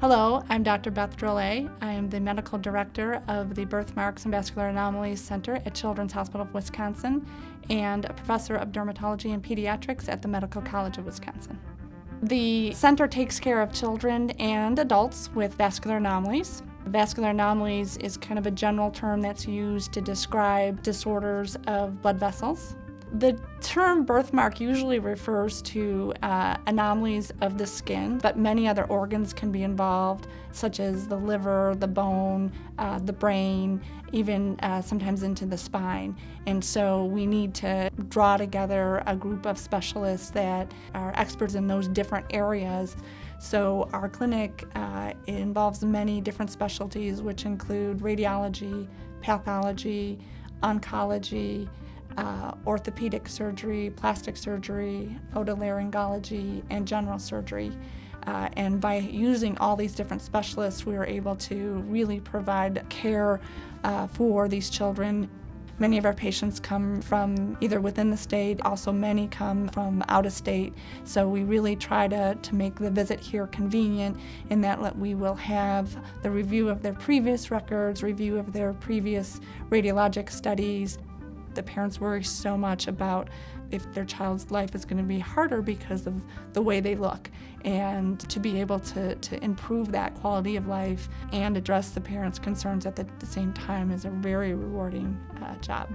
Hello, I'm Dr. Beth Drolet. I am the medical director of the Birthmarks and Vascular Anomalies Center at Children's Hospital of Wisconsin and a professor of dermatology and pediatrics at the Medical College of Wisconsin. The center takes care of children and adults with vascular anomalies. Vascular anomalies is kind of a general term that's used to describe disorders of blood vessels. The term birthmark usually refers to uh, anomalies of the skin, but many other organs can be involved, such as the liver, the bone, uh, the brain, even uh, sometimes into the spine. And so we need to draw together a group of specialists that are experts in those different areas. So our clinic uh, involves many different specialties, which include radiology, pathology, oncology, uh, orthopedic surgery, plastic surgery, otolaryngology, and general surgery. Uh, and by using all these different specialists, we were able to really provide care uh, for these children. Many of our patients come from either within the state, also many come from out of state. So we really try to, to make the visit here convenient in that we will have the review of their previous records, review of their previous radiologic studies, the parents worry so much about if their child's life is going to be harder because of the way they look. And to be able to, to improve that quality of life and address the parents' concerns at the, the same time is a very rewarding uh, job.